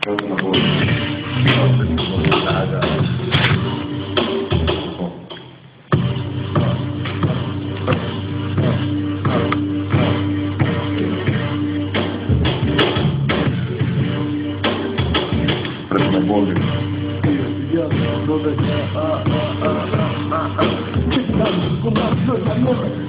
Πρώτα να πω. Είμαστε στην Ελλάδα. Πρέπει να πω λίγο.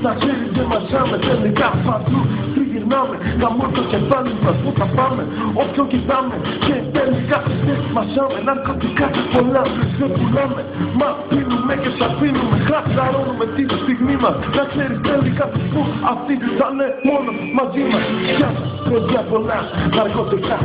Να ξέρεις δεν μαζάμε τελικά παντού Τριγυρνάμε, γαμώ το κεφάλι μας που θα πάμε. Όποιον κοιτάμε και τελικά δεν μαζάμε Ναρκωτικά και πολλά δεν πουλάμε. Μα πίνουμε και σ' αφήνουμε Χαθαρώνουμε τη στιγμή μας. Να ξέρεις τελικά που αυτοί θα είναι μόνος μαζί μας. Γεια σας παιδιά πολλά. Ναρκωτικά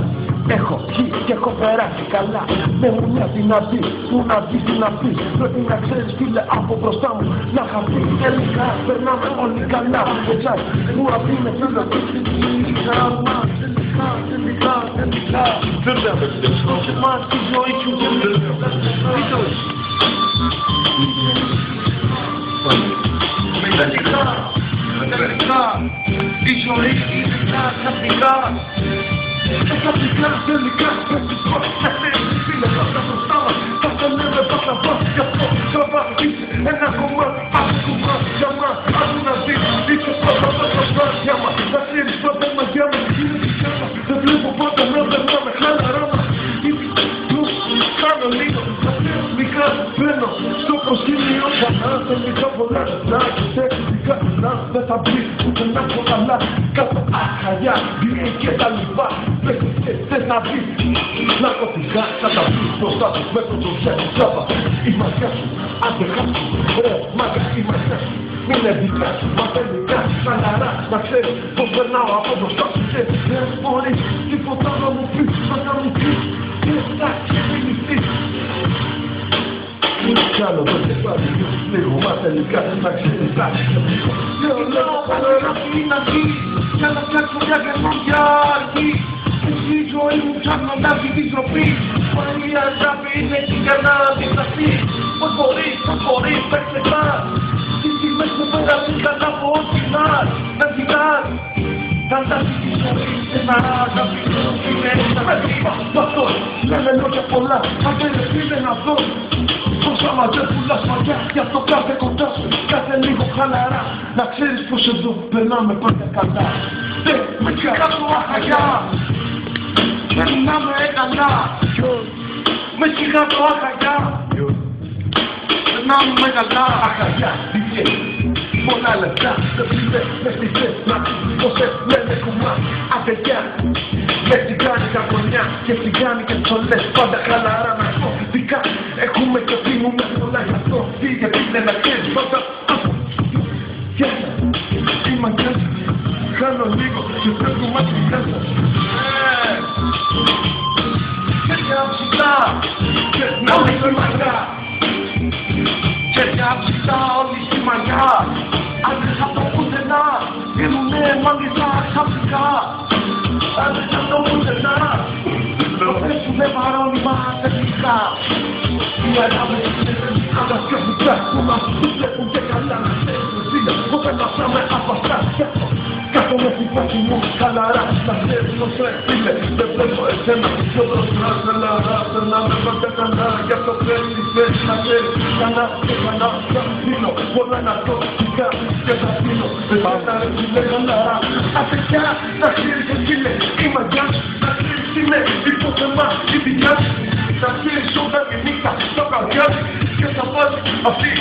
Έχω βγει και έχω περάσει καλά Δεν μου νοιάζει να δεις, που να δεις, τι να πεις Πρέπει να ξέρεις φίλε από μπροστά μου Να χαθεί τελικά, περνάμε όλοι καλά Εξάς, που αυτή είναι φίλε Τελικά, μα, τελικά, τελικά, τελικά Δεν θα με Και μας τη ζωή σου δεν Τελικά, τελικά Η ζωή είναι ξαφνικά Εξαφνικά, τελικά, τελικά, φίλε, πάντα μπροστά μας Θα τα λέμε πάντα μας, γι' αυτό τραβά είσαι ένα κομμάτι από κομμάτι για μας Άκου να δεις, είσαι πάντα τα κομμάτια μας Να ξέρεις πάντα μαγιά μας, είναι δικιά μας Δεν βλέπω πάντα να περνάμε, χαλαρά μας Κάνω λίγο, μικρά, μπαίνω στο προσκήνιο Ξανά τελικά πολλά, να τεχνικά, να δεν θα μπεις ούτε να έχω καλά. Κάτω αχαλιά, μπήκε και τα λοιπά. Παίξεις και θες να δεις Ναρκωτικά θα τα πεις. Μπροστά τους με το ζεύει τζάμπα. Η μαγιά σου, άντε χάσου, ρε μάγκα η μαγιά σου. Είναι δικά σου, μα τελικά χαλαρά Να ξέρεις πως περνάω από μπροστά σου Και δεν μπορείς τίποτα να μου πεις, να μου πεις. Και θα ξεφυλιστείς. Κι άλλο το κεφάλι μου λίγο, μα τελικά να ξέρεις τα Λέω λέω χαλαρά που είναι αυτή Για να φτιάξω μια καινούργια αρχή Εσύ η ζωή μου ψάχνοντας τη τροπή Μα η αγάπη είναι εκεί για να αντισταθεί Πώς μπορείς, πώς μπορείς, παίξε μας Τις στιγμές που πέρασαν από ό,τι να. Να κοιτάς. Φανταστική ζωή σε ένα αγαπητό είναι. Ένα κύμα Πατώς, λένε λόγια πολλά, αν δεν είναι να δω. Πως άμα δεν πουλάς μαγιά, γι' αυτό κάθε κοντά σου. Κάθε λίγο χαλαρά, να ξέρεις πως εδώ περνάμε πάντα καλά. Δεν με κάτω αχαγιά, περνάμε καλά Με κάτω αχαγιά, περνάμε καλά Αχαγιά, τι πολλά λεφτά Δεν πήγε μες στη θέση Πως λένε κουμά Απαιτιά Με τσιγάνι κακονιά Και τσιγάνι και τσολές Πάντα χαλαρά ναρκωτικά Έχουμε και πίνουμε πολλά γι' αυτό Φύγε πίνε να ξέρεις πάντα Γεια σας Η μαγιά σας Χάνω λίγο και φεύγω μας στη casa Χέρια ψηλά Και να μην με μαγιά Χέρια ψηλά όλοι στη μαγιά Άντρες από πουθενά Γίνουνε μάγισσα ξαφνικά Άντρες από πουθενά Το πέσουνε παρόνιμα τελικά Οι αγάπες είναι τελικά Τα σκέφτηκα που μας τους βλέπουν και καλά Να ξέρεις φίλε που περνάσαμε από αυτά Κάθομαι στην πάση μου χαλαρά Να ξέρεις πως ρε φίλε Δεν βλέπω εσένα Πιο μπροστά χαλαρά Περνάμε πάντα καλά Γι' αυτό πρέπει θες να ξέρεις. Ξανά και ξανά Θα δίνω πολλά ναρκωτικά Και θα δίνω Δεν θα τα ρε φίλε χαλαρά Άσε πια να ξέρεις φίλε Η μαγιά σου Να ξέρεις είναι υπόθεμα η δικιά σου. Να ξέρεις όταν η νύχτα στο καρδιά σου Και θα βάζει αυτή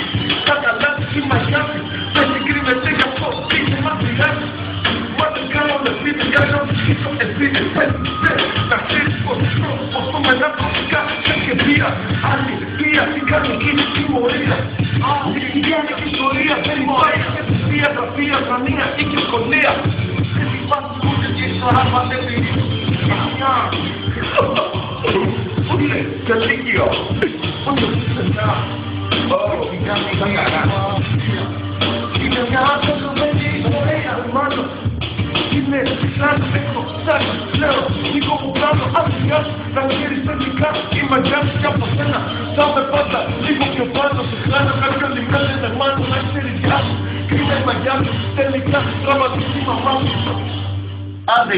δεν κάνω λεφτή, κάνω ψήφο ευθύνη Να ξέρεις πως ζω, πως το με ναρκωτικά και βία Άλλη βία, τι κάνει εκείνη η τιμωρία Άλλη βία είναι και ιστορία, δεν υπάρχει και θυσία, γραφεία, θανία ή και σχολεία. Δεν υπάρχει ούτε και σαράβα, δεν πειρίζει Ούτε και λύκειο, ούτε πουθενά Όχι, κάνει χαγαρά είναι σαν έχω σαν λέω λίγο που κάνω άδειά να ξέρεις τελικά η μαγιά σου κι από σένα θα με πάντα λίγο πιο πάνω σε χάνω κάποιο λιμάνι με μάνο να ξέρεις γεια σου κρίμα η μαγιά σου τελικά τραυματιστεί η μαμά μου Άντε